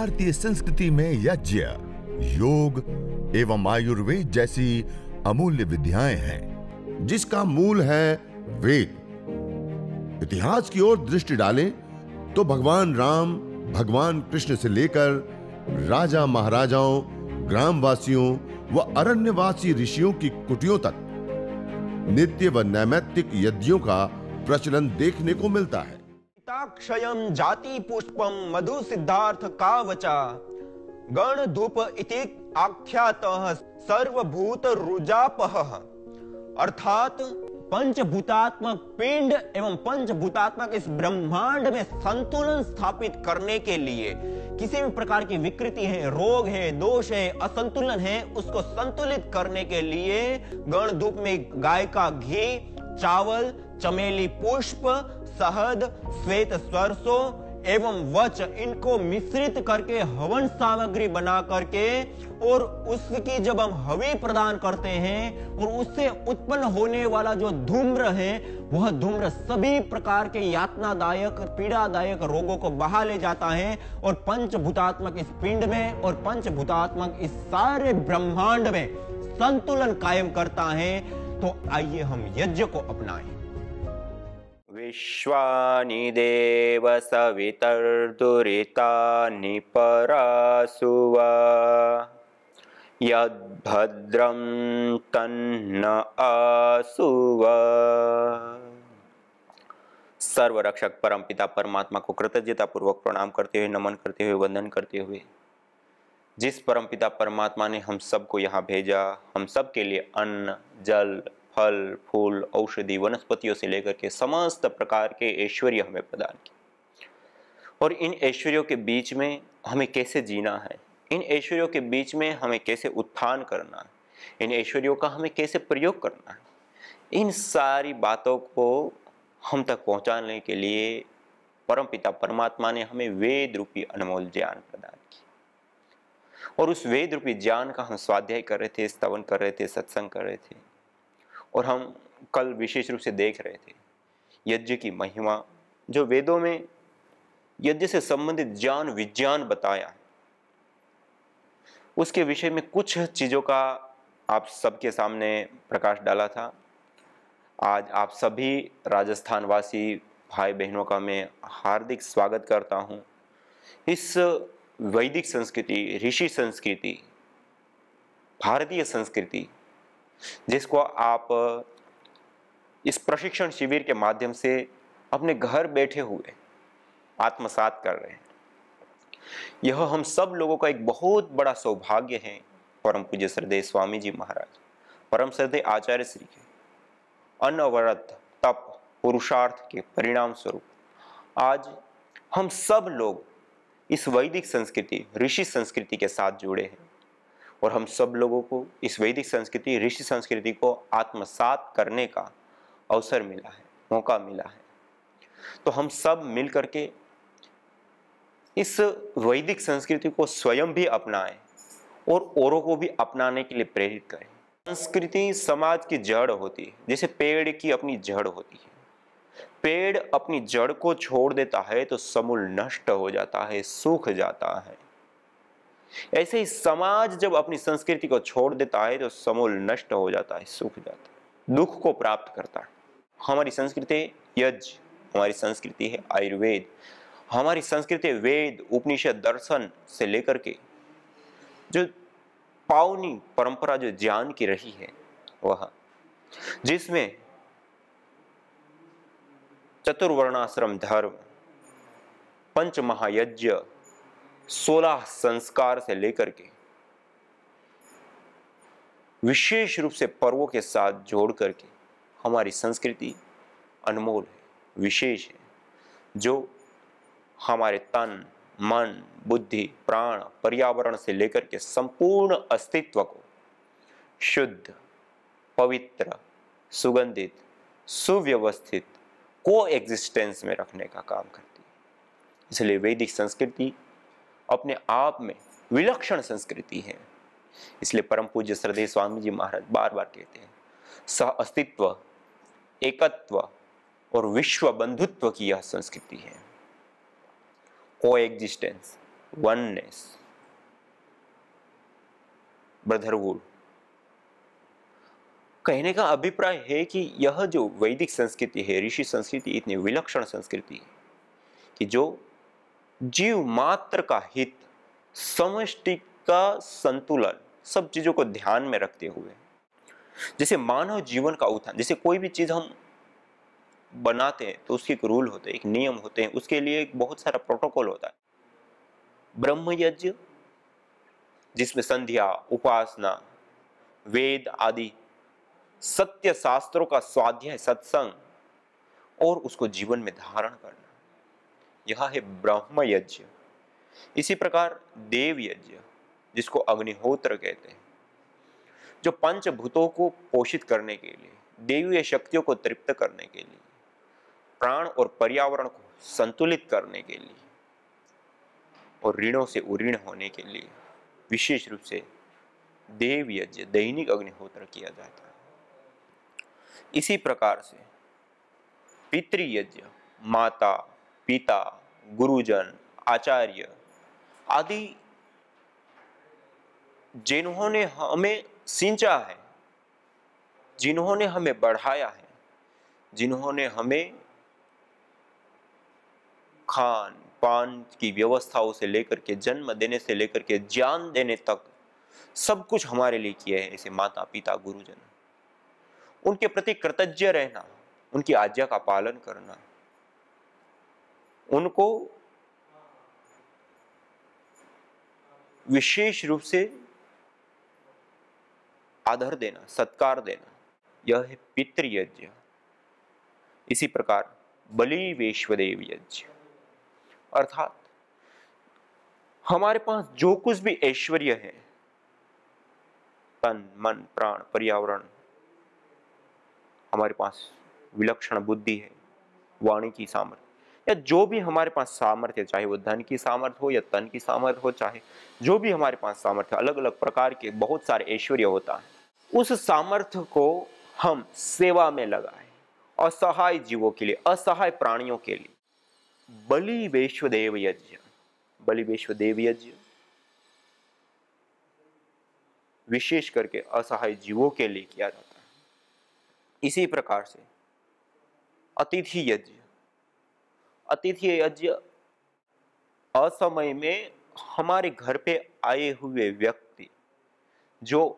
भारतीय संस्कृति में यज्ञ, योग एवं आयुर्वेद जैसी अमूल्य विद्याएँ हैं, जिसका मूल है वेद। इतिहास की ओर दृष्टि डालें तो भगवान राम, भगवान कृष्ण से लेकर राजा महाराजाओं, ग्रामवासियों व अरण्यवासी ऋषियों की कुटियों तक नित्य व नैमित्तिक यज्ञों का प्रचलन देखने को मिलता है। क्षयम जाति पुष्पम मधु सिद्धार्थ कावचा गण धूप इति आख्यात सर्वभूत रुजापह अर्थात पंचभूतात्मक पिंड एवं पंचभूतात्मक इस ब्रह्मांड में संतुलन स्थापित करने के लिए किसी भी प्रकार की विकृति है, रोग है, दोष है, असंतुलन है, उसको संतुलित करने के लिए गण धूप में गाय का घी, चावल, चमेली पुष्प शहद श्वेत सरसों एवं वच इनको मिश्रित करके हवन सामग्री बना करके और उसकी जब हम हवि प्रदान करते हैं और उससे उत्पन्न होने वाला जो धूम्र है, वह धूम्र सभी प्रकार के यातनादायक, पीड़ादायक रोगों को बहा ले जाता है और पंचभूतात्मक इस पिंड में और पंचभूतात्मक इस सारे ब्रह्मांड में संतुलन कायम करता है। तो आइए हम यज्ञ को अपनाएँ। विश्वानि देव सवितर्दुरितानि परासुव। यद्भद्रं तन्न आसुव। सर्वरक्षक परम पिता परमात्मा को कृतज्ञता पूर्वक प्रणाम करते हुए, नमन करते हुए, वंदन करते हुए, जिस परम पिता परमात्मा ने हम सबको यहाँ भेजा, हम सब के लिए अन्न, जल फल, फूल, औषधि, वनस्पतियों से लेकर के समस्त प्रकार के ऐश्वर्य हमें प्रदान की और इन ऐश्वर्यों के बीच में हमें कैसे जीना है? इन ऐश्वर्यों के बीच में हमें कैसे उत्थान करना है? इन ऐश्वर्यों का हमें कैसे प्रयोग करना है? इन सारी बातों को हम तक पहुँचाने के लिए परम पिता परमात्मा ने हमें वेद रूपी अनमोल ज्ञान प्रदान किया और उस वेद रूपी ज्ञान का हम स्वाध्याय कर रहे थे, स्तवन कर रहे थे, सत्संग कर रहे थे। और हम कल विशेष रूप से देख रहे थे यज्ञ की महिमा, जो वेदों में यज्ञ से संबंधित ज्ञान, विज्ञान बताया उसके विषय में कुछ चीज़ों का आप सबके सामने प्रकाश डाला था। आज आप सभी राजस्थान वासी भाई बहनों का मैं हार्दिक स्वागत करता हूँ। इस वैदिक संस्कृति, ऋषि संस्कृति, भारतीय संस्कृति जिसको आप इस प्रशिक्षण शिविर के माध्यम से अपने घर बैठे हुए आत्मसात कर रहे हैं। यह हम सब लोगों का एक बहुत बड़ा सौभाग्य है, परम पूज्य श्रद्धेय स्वामी जी महाराज, परम श्रद्धेय आचार्य श्री के अनवरत तप पुरुषार्थ के परिणाम स्वरूप। आज हम सब लोग इस वैदिक संस्कृति, ऋषि संस्कृति के साथ जुड़े हैं। और हम सब लोगों को इस वैदिक संस्कृति, ऋषि संस्कृति को आत्मसात करने का अवसर मिला है, मौका मिला है। तो हम सब मिल करके इस वैदिक संस्कृति को स्वयं भी अपनाएँ और औरों को भी अपनाने के लिए प्रेरित करें। संस्कृति समाज की जड़ होती है, जैसे पेड़ की अपनी जड़ होती है। पेड़ अपनी जड़ को छोड़ देता है तो समूल नष्ट हो जाता है, सूख जाता है। ऐसे ही समाज जब अपनी संस्कृति को छोड़ देता है तो समूल नष्ट हो जाता है, सूख जाता है, दुख को प्राप्त करता है। हमारी संस्कृति यज्ञ, हमारी संस्कृति है आयुर्वेद, हमारी संस्कृति वेद, उपनिषद, दर्शन से लेकर के जो पावनी परंपरा, जो ज्ञान की रही है, वह जिसमें चतुर्वर्णाश्रम धर्म पंच महायज्ञ सोलह संस्कार से लेकर के विशेष रूप से पर्वों के साथ जोड़ करके हमारी संस्कृति अनमोल है, विशेष है, जो हमारे तन, मन, बुद्धि, प्राण, पर्यावरण से लेकर के संपूर्ण अस्तित्व को शुद्ध, पवित्र, सुगंधित, सुव्यवस्थित को एग्जिस्टेंस में रखने का काम करती है। इसलिए वैदिक संस्कृति अपने आप में विलक्षण संस्कृति है। इसलिए परम पूज्य श्रद्धेय स्वामी जी महाराज बार बार कहते हैं, सह अस्तित्व, एकत्व और विश्व बंधुत्व की यह संस्कृति है। को एग्जिस्टेंस वननेस ब्रदरहुड कहने का अभिप्राय है कि यह जो वैदिक संस्कृति है, ऋषि संस्कृति इतनी विलक्षण संस्कृति है कि जो जीव मात्र का हित, समष्टि का संतुलन, सब चीज़ों को ध्यान में रखते हुए। जैसे मानव जीवन का उत्थान, जैसे कोई भी चीज़ हम बनाते हैं तो उसके एक रूल होते हैं, एक नियम होते हैं, उसके लिए एक बहुत सारा प्रोटोकॉल होता है। ब्रह्म यज्ञ जिसमें संध्या, उपासना, वेद आदि सत्य शास्त्रों का स्वाध्याय, सत्संग, और उसको जीवन में धारण करना। यह है ब्रह्म यज्ञ। इसी प्रकार देव यज्ञ, जिसको अग्निहोत्र कहते हैं, जो पंचभूतों को पोषित करने के लिए, देवीय शक्तियों को तृप्त करने के लिए, प्राण और पर्यावरण को संतुलित करने के लिए और ऋणों से उऋण होने के लिए विशेष रूप से देव यज्ञ, दैनिक अग्निहोत्र किया जाता है। इसी प्रकार से पितृयज्ञ माता, पिता गुरुजन, आचार्य आदि, जिन्होंने हमें सिंचा है, जिन्होंने हमें बढ़ाया है, जिन्होंने हमें खान पान की व्यवस्थाओं से लेकर के, जन्म देने से लेकर के, ज्ञान देने तक सब कुछ हमारे लिए किया है ऐसे माता पिता गुरुजन। उनके प्रति कृतज्ञ रहना, उनकी आज्ञा का पालन करना उनको विशेष रूप से आदर देना, सत्कार देना। यह है पितृयज्ञ। इसी प्रकार बलि वैश्वदेव यज्ञ अर्थात हमारे पास जो कुछ भी ऐश्वर्य है, तन, मन, प्राण, पर्यावरण, हमारे पास विलक्षण बुद्धि है, वाणी की सामर्थ्य या जो भी हमारे पास सामर्थ्य चाहे वो धन की सामर्थ्य हो या तन की सामर्थ्य हो, चाहे जो भी हमारे पास सामर्थ्य अलग अलग प्रकार के बहुत सारे ऐश्वर्य होता है, उस सामर्थ्य को हम सेवा में लगाए, असहाय जीवों के लिए, असहाय प्राणियों के लिए। बलि वैश्वदेव यज्ञ, बलि वैश्वदेव यज्ञ, विशेष करके असहाय जीवों के लिए किया जाता है। इसी प्रकार से अतिथि यज्ञ अतिथि यज्ञ असमय में हमारे घर पे आए हुए व्यक्ति जो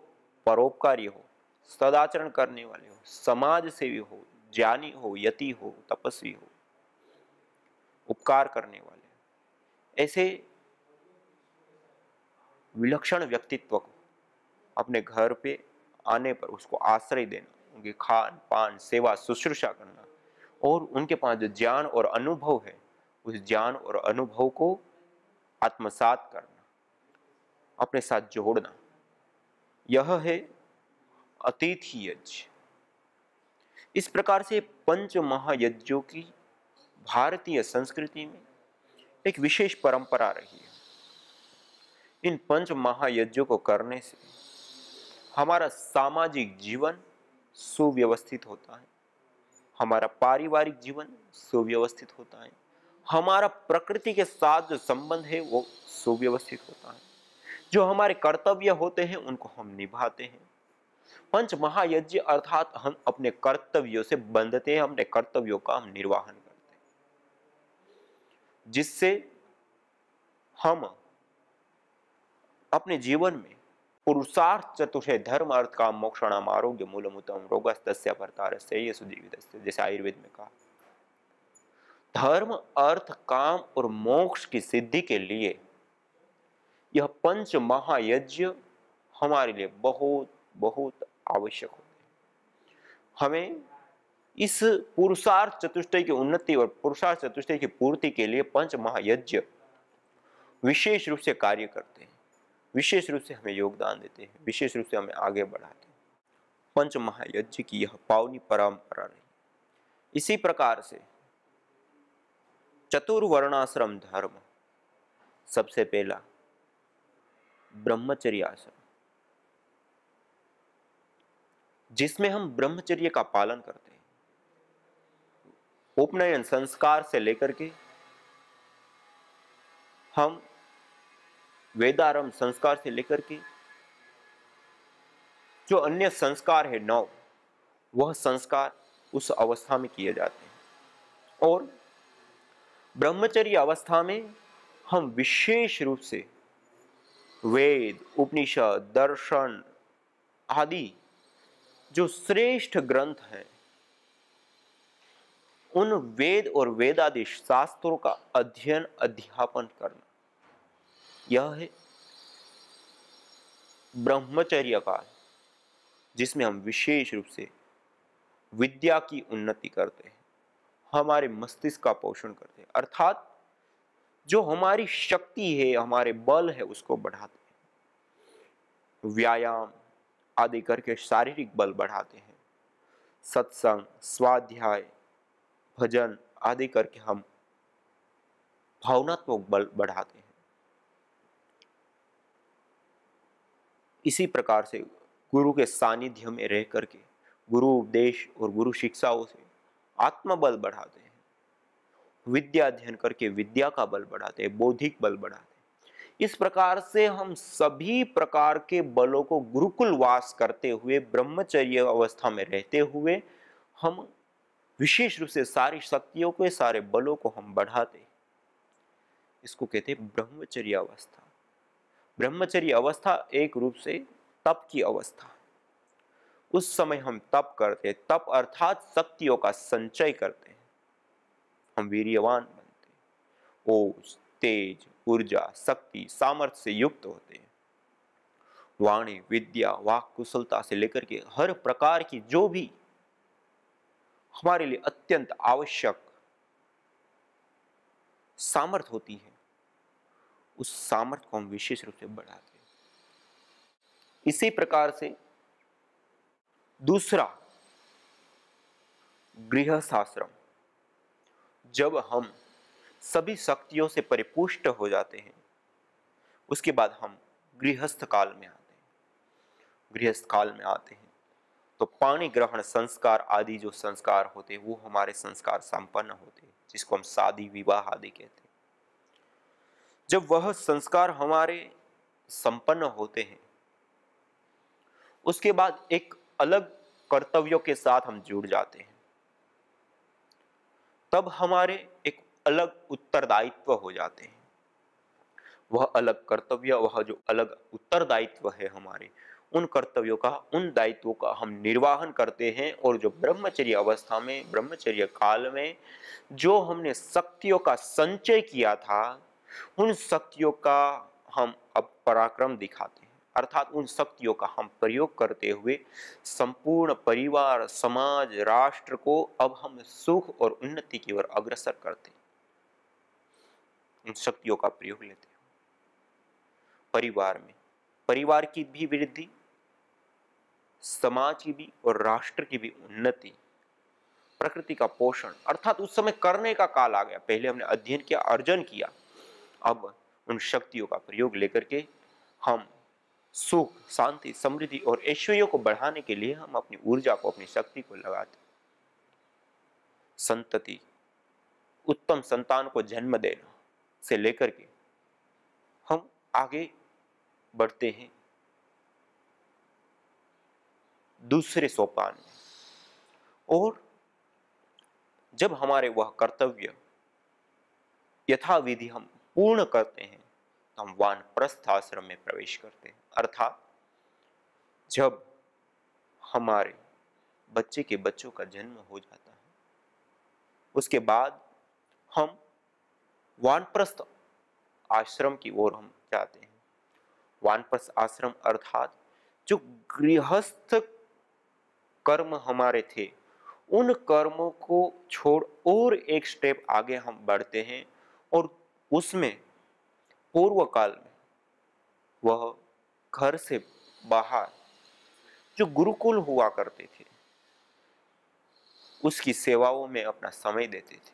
परोपकारी हो, सदाचरण करने वाले हो, समाज सेवी हो, ज्ञानी हो, यति हो, तपस्वी हो, उपकार करने वाले ऐसे विलक्षण व्यक्तित्व को अपने घर पे आने पर उसको आश्रय देना, उनके खान पान सेवा, शुश्रूषा करना और उनके पास जो ज्ञान और अनुभव है, उस ज्ञान और अनुभव को आत्मसात करना, अपने साथ जोड़ना। यह है अतिथि यज्ञ इस प्रकार से पंच महायज्ञों की भारतीय संस्कृति में एक विशेष परंपरा रही है। इन पंच महायज्ञों को करने से हमारा सामाजिक जीवन सुव्यवस्थित होता है। हमारा पारिवारिक जीवन सुव्यवस्थित होता है। हमारा प्रकृति के साथ जो संबंध है, वो सुव्यवस्थित होता है। जो हमारे कर्तव्य होते हैं, उनको हम निभाते हैं। पंच महायज्ञ अर्थात हम अपने कर्तव्यों से बंधते हैं, अपने कर्तव्यों का हम निर्वाहन करते हैं। जिससे हम अपने जीवन में पुरुषार्थ चतुषे धर्म अर्थ काम मोक्षणाम आरोग्य मूलमुतम रोगस्तस्य भरतारस्य ये सुजीवित जैसे आयुर्वेद में कहा। धर्म, अर्थ, काम और मोक्ष की सिद्धि के लिए यह पंच महायज्ञ हमारे लिए बहुत बहुत आवश्यक होते हैं। हमें इस पुरुषार्थ चतुष्टय की उन्नति और पुरुषार्थ चतुष्टय की पूर्ति के लिए पंच महायज्ञ विशेष रूप से कार्य करते हैं। विशेष रूप से हमें योगदान देते हैं, विशेष रूप से हमें आगे बढ़ाते हैं। पंच महायज्ञ की यह पावनी परंपरा रही। इसी प्रकार से चतुर्वर्णाश्रम धर्म, सबसे पहला ब्रह्मचर्य आश्रम जिसमें हम ब्रह्मचर्य का पालन करते हैं। उपनयन संस्कार से लेकर के हम वेदारंभ संस्कार से लेकर के जो अन्य संस्कार है नौ, वह संस्कार उस अवस्था में किए जाते हैं। और ब्रह्मचर्य अवस्था में हम विशेष रूप से वेद, उपनिषद, दर्शन आदि जो श्रेष्ठ ग्रंथ हैं, उन वेद और वेदादि शास्त्रों का अध्ययन, अध्यापन करना। यह है ब्रह्मचर्य काल जिसमें हम विशेष रूप से विद्या की उन्नति करते हैं, हमारे मस्तिष्क का पोषण करते हैं, अर्थात जो हमारी शक्ति है, हमारे बल है, उसको बढ़ाते हैं। व्यायाम आदि करके शारीरिक बल बढ़ाते हैं। सत्संग, स्वाध्याय, भजन आदि करके हम भावनात्मक बल बढ़ाते हैं। इसी प्रकार से गुरु के सानिध्य में रह करके गुरु उपदेश और गुरु शिक्षाओं से आत्मबल बढ़ाते हैं। विद्या अध्ययन करके विद्या का बल बढ़ाते हैं, बौद्धिक बल बढ़ाते हैं। इस प्रकार से हम सभी प्रकार के बलों को गुरुकुल वास करते हुए, ब्रह्मचर्य अवस्था में रहते हुए हम विशेष रूप से सारी शक्तियों के, सारे बलों को हम बढ़ाते इसको कहते हैं ब्रह्मचर्य अवस्था ब्रह्मचर्य अवस्था एक रूप से तप की अवस्था। उस समय हम तप करते हैं, तप अर्थात शक्तियों का संचय करते हैं। हम वीर्यवान बनते ओज तेज, ऊर्जा, शक्ति सामर्थ्य से युक्त होते हैं। वाणी, विद्या वाक कुशलता से लेकर के हर प्रकार की जो भी हमारे लिए अत्यंत आवश्यक सामर्थ होती है उस सामर्थ्य को हम विशेष रूप से बढ़ाते हैं। इसी प्रकार से दूसरा गृहस्थाश्रम, जब हम सभी शक्तियों से परिपुष्ट हो जाते हैं, उसके बाद हम गृहस्थ काल में आते हैं। गृहस्थ काल में आते हैं तो पाणी ग्रहण संस्कार आदि जो संस्कार होते हैं, वो हमारे संस्कार संपन्न होते हैं, जिसको हम शादी विवाह आदि कहते हैं। जब वह संस्कार हमारे संपन्न होते हैं, उसके बाद एक अलग कर्तव्यों के साथ हम जुड़ जाते हैं। तब हमारे एक अलग उत्तरदायित्व हो जाते हैं। वह अलग कर्तव्य, वह जो अलग उत्तरदायित्व है हमारे, उन कर्तव्यों का, उन दायित्वों का हम निर्वाहन करते हैं और जो ब्रह्मचर्य अवस्था में, ब्रह्मचर्य काल में जो हमने शक्तियों का संचय किया था उन शक्तियों का हम अब पराक्रम दिखाते हैं। अर्थात उन शक्तियों का हम प्रयोग करते हुए संपूर्ण परिवार, समाज, राष्ट्र को अब हम सुख और उन्नति की ओर अग्रसर करते उन शक्तियों का प्रयोग लेते हैं। परिवार में, परिवार की भी वृद्धि, समाज की भी और राष्ट्र की भी उन्नति, प्रकृति का पोषण, अर्थात उस समय करने का काल आ गया। पहले हमने अध्ययन किया, अर्जन किया अब उन शक्तियों का प्रयोग लेकर के हम सुख, शांति, समृद्धि और ऐश्वर्य को बढ़ाने के लिए हम अपनी ऊर्जा को, अपनी शक्ति को लगाते संतति, उत्तम संतान को जन्म देना से लेकर के हम आगे बढ़ते हैं। दूसरे सोपान में, और जब हमारे वह कर्तव्य यथाविधि हम पूर्ण करते हैं तो हम वानप्रस्थ आश्रम में प्रवेश करते हैं। अर्थात, जब हमारे बच्चे के बच्चों का जन्म हो जाता है, उसके बाद हम वानप्रस्थ आश्रम की ओर हम जाते हैं। वानप्रस्थ आश्रम अर्थात, जो गृहस्थ कर्म हमारे थे, उन कर्मों को छोड़ और एक स्टेप आगे हम बढ़ते हैं और उसमें पूर्व काल में वह घर से बाहर जो गुरुकुल हुआ करते थे, उसकी सेवाओं में अपना समय देते थे।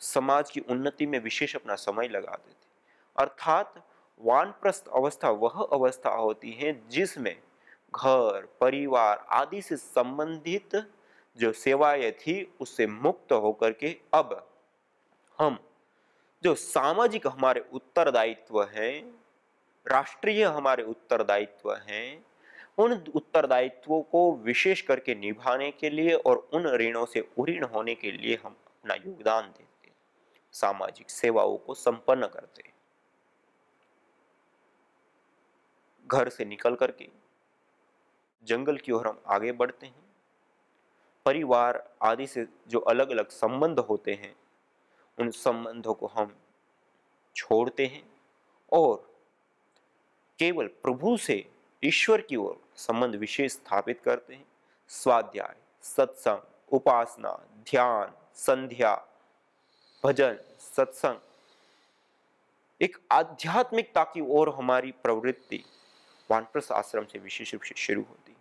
समाज की उन्नति में विशेष अपना समय लगाते थे। अर्थात वानप्रस्थ अवस्था वह अवस्था होती है जिसमें घर, परिवार आदि से संबंधित जो सेवाएँ थी, उससे मुक्त होकर के अब हम जो सामाजिक हमारे उत्तरदायित्व है, राष्ट्रीय हमारे उत्तरदायित्व हैं, उन उत्तरदायित्वों को विशेष करके निभाने के लिए और उन ऋणों से उऋण होने के लिए हम अपना योगदान देते सामाजिक सेवाओं को संपन्न करते घर से निकल करके जंगल की ओर हम आगे बढ़ते हैं, परिवार आदि से जो अलग अलग संबंध होते हैं उन संबंधों को हम छोड़ते हैं और केवल प्रभु से ईश्वर की ओर संबंध विशेष स्थापित करते हैं। स्वाध्याय, सत्संग, उपासना, ध्यान, संध्या, भजन, सत्संग एक आध्यात्मिकता की ओर हमारी प्रवृत्ति वानप्रस्थ आश्रम से विशेष रूप से शुरू होती।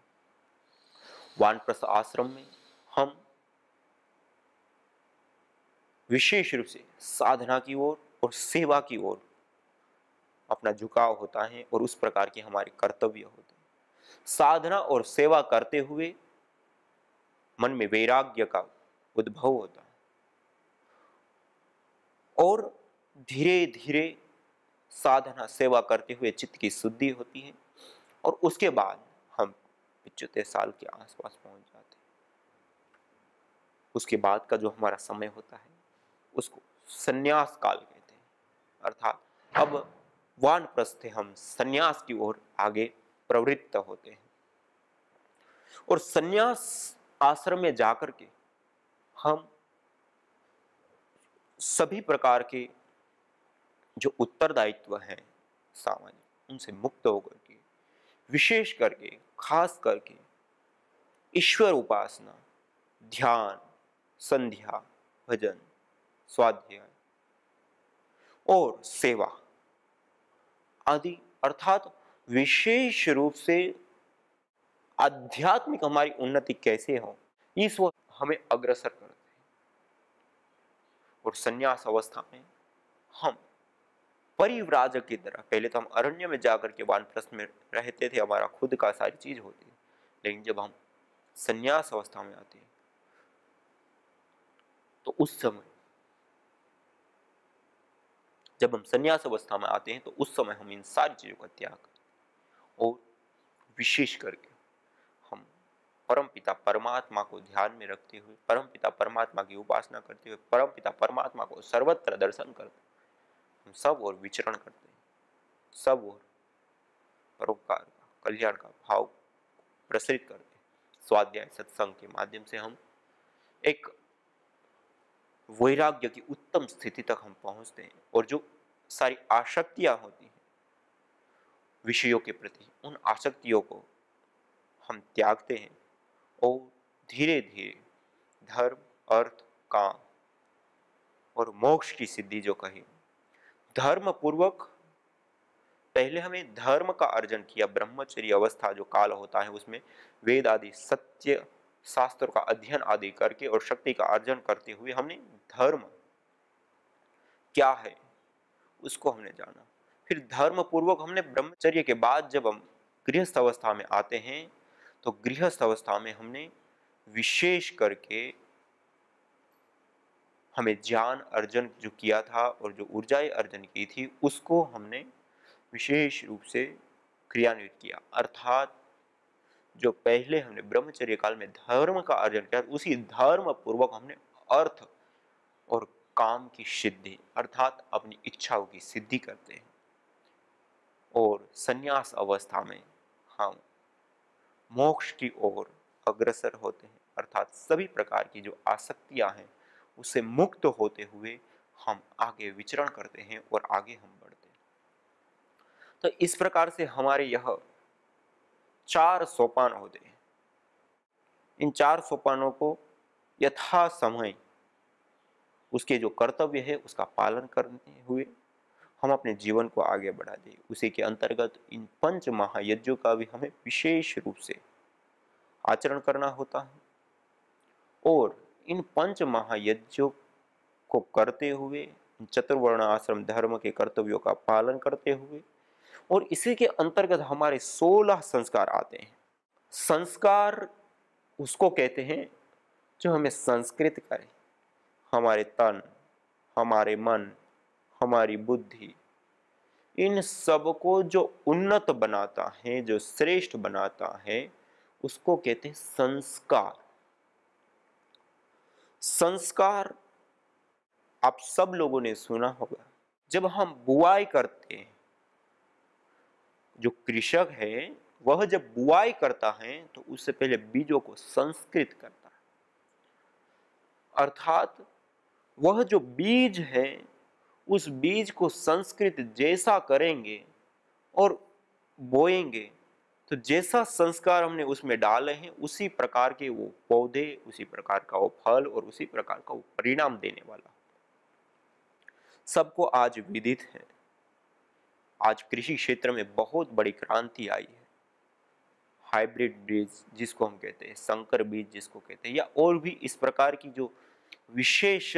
वानप्रस्थ आश्रम में हम विशेष रूप से साधना की ओर और, सेवा की ओर अपना झुकाव होता है और उस प्रकार के हमारे कर्तव्य होते हैं। साधना और सेवा करते हुए मन में वैराग्य का उद्भव होता है। और धीरे धीरे साधना सेवा करते हुए चित्त की शुद्धि होती है और उसके बाद हम पिछहत्तर साल के आसपास पहुँच जाते हैं। उसके बाद का जो हमारा समय होता है उसको संन्यास काल कहते हैं। अर्थात अब वान प्रस्थे हम, संन्यास की ओर आगे प्रवृत्त होते हैं। और संन्यास आश्रम में जाकर के हम सभी प्रकार के जो उत्तरदायित्व हैं, सामान्य, उनसे मुक्त होकर के, विशेष करके, खास करके ईश्वर उपासना, ध्यान, संध्या, भजन स्वाध्याय। और सेवा। आदि अर्थात विशेष रूप से आध्यात्मिक हमारी उन्नति कैसे हो इस वो हमें अग्रसर करते हैं। और संन्यास अवस्था में हम परिव्राजक की तरह, पहले तो हम अरण्य में जाकर के वानप्रस्थ में रहते थे, हमारा खुद का सारी चीज़ होती लेकिन जब हम संन्यास अवस्था में आते हैं तो उस समय जब हम संन्यास अवस्था में आते हैं तो उस समय हम इन सारी चीज़ों का त्याग करें और विशेष करके हम परम पिता परमात्मा को ध्यान में रखते हुए, परम पिता परमात्मा की उपासना करते हुए, परम पिता परमात्मा को सर्वत्र दर्शन करते हम सब और विचरण करते हैं। सब और परोपकार का, कल्याण का भाव प्रसरित करते हैं। स्वाध्याय सत्संग के माध्यम से हम एक वैराग्य की उत्तम स्थिति तक हम पहुँचते हैं और जो सारी आसक्तियाँ होती हैं, विषयों के प्रति, उन आसक्तियों को हम त्यागते हैं और धीरे धीरे धर्म, अर्थ, काम और मोक्ष की सिद्धि जो कही धर्म पूर्वक पहले हमें धर्म का अर्जन किया, ब्रह्मचर्य अवस्था जो काल होता है, उसमें वेद आदि सत्य शास्त्र का अध्ययन आदि करके और शक्ति का अर्जन करते हुए हमने धर्म क्या है, उसको हमने जाना। फिर धर्म पूर्वक हमने ब्रह्मचर्य के बाद जब हम गृहस्थ अवस्था में आते हैं तो गृहस्थ अवस्था में हमने विशेष करके हमें ज्ञान अर्जन जो किया था और जो ऊर्जाएँ अर्जन की थी, उसको हमने विशेष रूप से क्रियान्वित किया। अर्थात जो पहले हमने ब्रह्मचर्य काल में धर्म का अर्जन किया, उसी धर्म पूर्वक हमने अर्थ और काम की सिद्धि, अर्थात अपनी इच्छाओं की सिद्धि करते हैं। और संन्यास अवस्था में हम मोक्ष की ओर अग्रसर होते हैं, अर्थात सभी प्रकार की जो आसक्तियाँ हैं, उससे मुक्त होते हुए हम आगे विचरण करते हैं और आगे हम बढ़ते हैं। तो इस प्रकार से हमारे यह चार सोपान होते हैं इन चार सोपानों को यथा समय उसके जो कर्तव्य है, उसका पालन करते हुए हम अपने जीवन को आगे बढ़ा दें। उसी के अंतर्गत इन पंच महायज्ञों का भी हमें विशेष रूप से आचरण करना होता है। और इन पंच महायज्ञों को करते हुए, चतुर्वर्ण आश्रम धर्म के कर्तव्यों का पालन करते हुए और इसी के अंतर्गत हमारे सोलह संस्कार आते हैं। संस्कार उसको कहते हैं जो हमें संस्कृत करे। हमारे तन, हमारे मन, हमारी बुद्धि, इन सबको जो उन्नत बनाता है, जो श्रेष्ठ बनाता है, उसको कहते हैं संस्कार। संस्कार आप सब लोगों ने सुना होगा। जब हम बुआई करते हैं जो कृषक है, वह जब बुआई करता है तो उससे पहले बीजों को संस्कृत करता है। अर्थात, वह जो बीज है, उस बीज को संस्कृत जैसा करेंगे और बोएँगे तो जैसा संस्कार हमने उसमें डाले हैं, उसी प्रकार के वो पौधे, उसी प्रकार का वो फल और उसी प्रकार का वो परिणाम देने वाला। सबको आज विदित है। आज कृषि क्षेत्र में बहुत बड़ी क्रांति आई है। हाइब्रिड बीज जिसको हम कहते हैं, संकर बीज जिसको कहते हैं, या और भी इस प्रकार की जो विशेष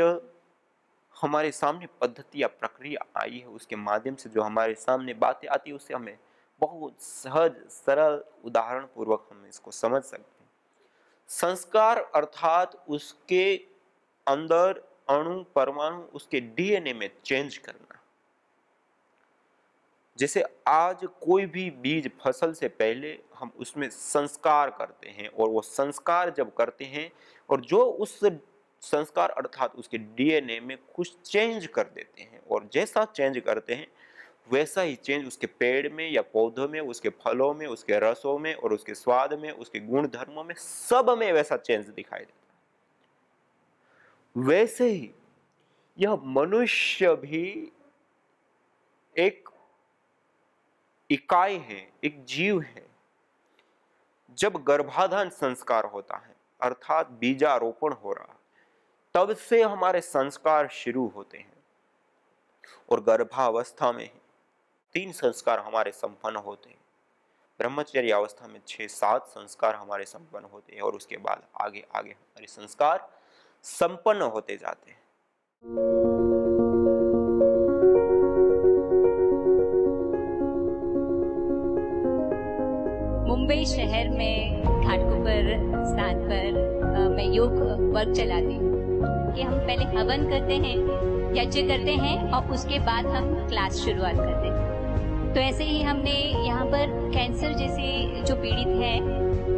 हमारे सामने पद्धति या प्रक्रिया आई है, उसके माध्यम से जो हमारे सामने बातें आती है, उससे हमें बहुत सहज, सरल उदाहरण पूर्वक हम इसको समझ सकते हैं। संस्कार अर्थात उसके अंदर अणु, परमाणु, उसके डीएनए में चेंज करना। जैसे आज कोई भी बीज फ़सल से पहले हम उसमें संस्कार करते हैं और वो संस्कार जब करते हैं और जो उस संस्कार अर्थात उसके डीएनए में कुछ चेंज कर देते हैं और जैसा चेंज करते हैं, वैसा ही चेंज उसके पेड़ में या पौधों में, उसके फलों में, उसके रसों में और उसके स्वाद में, उसके गुण धर्मों में सब में वैसा चेंज दिखाई देता है। वैसे ही यह मनुष्य भी एक इकाई है, एक जीव है। जब गर्भाधान संस्कार होता है, अर्थात बीजारोपण हो रहा, तब से हमारे संस्कार शुरू होते हैं और गर्भावस्था में तीन संस्कार हमारे संपन्न होते हैं। ब्रह्मचर्य अवस्था में छह, सात संस्कार हमारे संपन्न होते हैं और उसके बाद आगे आगे हमारे संस्कार संपन्न होते जाते हैं। मुंबई शहर में घाटकोपर स्थान पर मैं योग वर्क चलाती हूँ। कि हम पहले हवन करते हैं, यज्ञ करते हैं और उसके बाद हम क्लास शुरुआत करते हैं। तो ऐसे ही हमने यहाँ पर कैंसर जैसे जो पीड़ित हैं,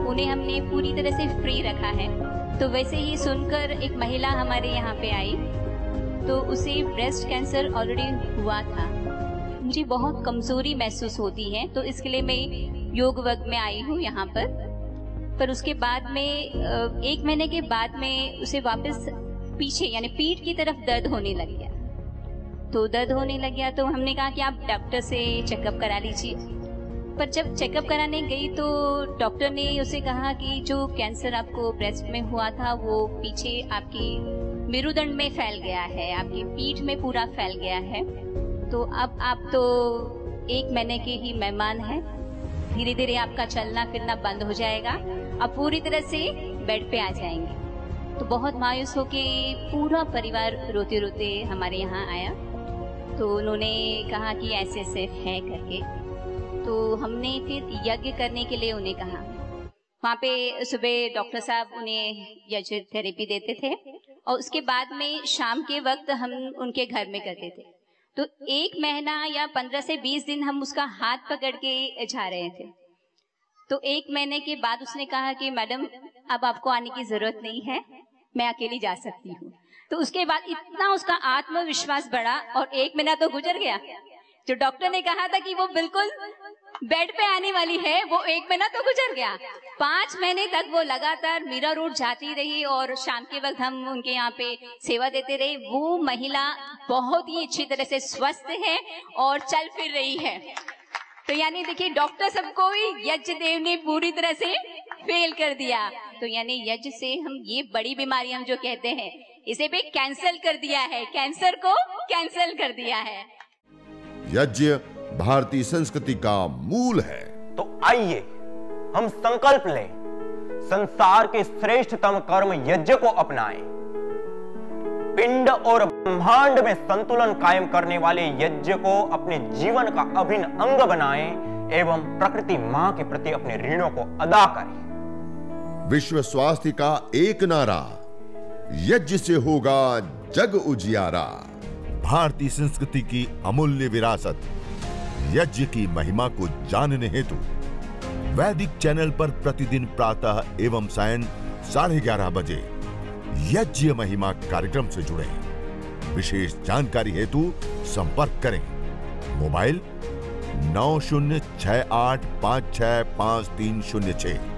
उन्हें हमने पूरी तरह से फ्री रखा है। तो वैसे ही सुनकर एक महिला हमारे यहाँ पे आई। तो उसे ब्रेस्ट कैंसर ऑलरेडी हुआ था। मुझे बहुत कमज़ोरी महसूस होती है तो इसके लिए मैं योग वर्ग में आई हूँ यहाँ पर। पर उसके बाद में एक महीने के बाद में उसे वापस पीछे, यानी पीठ की तरफ़ दर्द होने लग गया। तो दर्द होने लग गया तो हमने कहा कि आप डॉक्टर से चेकअप करा लीजिए। पर जब चेकअप कराने गई तो डॉक्टर ने उसे कहा कि जो कैंसर आपको ब्रेस्ट में हुआ था, वो पीछे आपकी मेरुदंड में फैल गया है, आपकी पीठ में पूरा फैल गया है। तो अब आप तो एक महीने के ही मेहमान हैं। धीरे धीरे आपका चलना फिरना बंद हो जाएगा। आप पूरी तरह से बेड पे आ जाएँगे। तो बहुत मायूस हो होके पूरा परिवार रोते रोते हमारे यहाँ आया। तो उन्होंने कहा कि ऐसे ऐसे है करके। तो हमने फिर यज्ञ करने के लिए उन्हें कहा। वहाँ पे सुबह डॉक्टर साहब उन्हें यज्ञ थेरेपी देते थे और उसके बाद में शाम के वक्त हम उनके घर में करते थे। तो एक महीना या पंद्रह से बीस दिन हम उसका हाथ पकड़ के जा रहे थे। तो एक महीने के बाद उसने कहा कि, मैडम, अब आपको आने की ज़रूरत नहीं है, मैं अकेली जा सकती हूँ। तो उसके बाद इतना उसका आत्मविश्वास बढ़ा और एक महीना तो गुजर गया। जो डॉक्टर ने कहा था कि वो बिल्कुल बेड पे आने वाली है, वो एक महीना तो गुजर गया। पाँच महीने तक वो लगातार मीरा रोड जाती रही और शाम के वक्त हम उनके यहाँ पे सेवा देते रहे। वो महिला बहुत ही अच्छी तरह से स्वस्थ है और चल फिर रही है। तो यानी देखिए डॉक्टर सबको भी यज्ञ देव ने पूरी तरह से फेल कर दिया। तो यानी यज्ञ से हम ये बड़ी बीमारी हम जो कहते हैं, इसे भी कैंसिल कर दिया है। कैंसर को कैंसिल कर दिया है। यज्ञ भारतीय संस्कृति का मूल है। तो आइए हम संकल्प लें संसार के श्रेष्ठतम कर्म यज्ञ को अपनाएँ। पिंड और ब्रह्मांड में संतुलन कायम करने वाले यज्ञ को अपने जीवन का अभिन्न अंग बनाएँ एवं प्रकृति माँ के प्रति अपने ऋणों को अदा करें। विश्व स्वास्थ्य का एक नारा यज्ञ से होगा जग उजियारा। भारतीय संस्कृति की अमूल्य विरासत यज्ञ की महिमा को जानने हेतु वैदिक चैनल पर प्रतिदिन प्रातः एवं सायं साढ़े ग्यारह बजे यज्ञ महिमा कार्यक्रम से जुड़े। विशेष जानकारी हेतु संपर्क करें। मोबाइल नौ शून्य छ आठ पाँच छ पाँच तीन शून्य छह।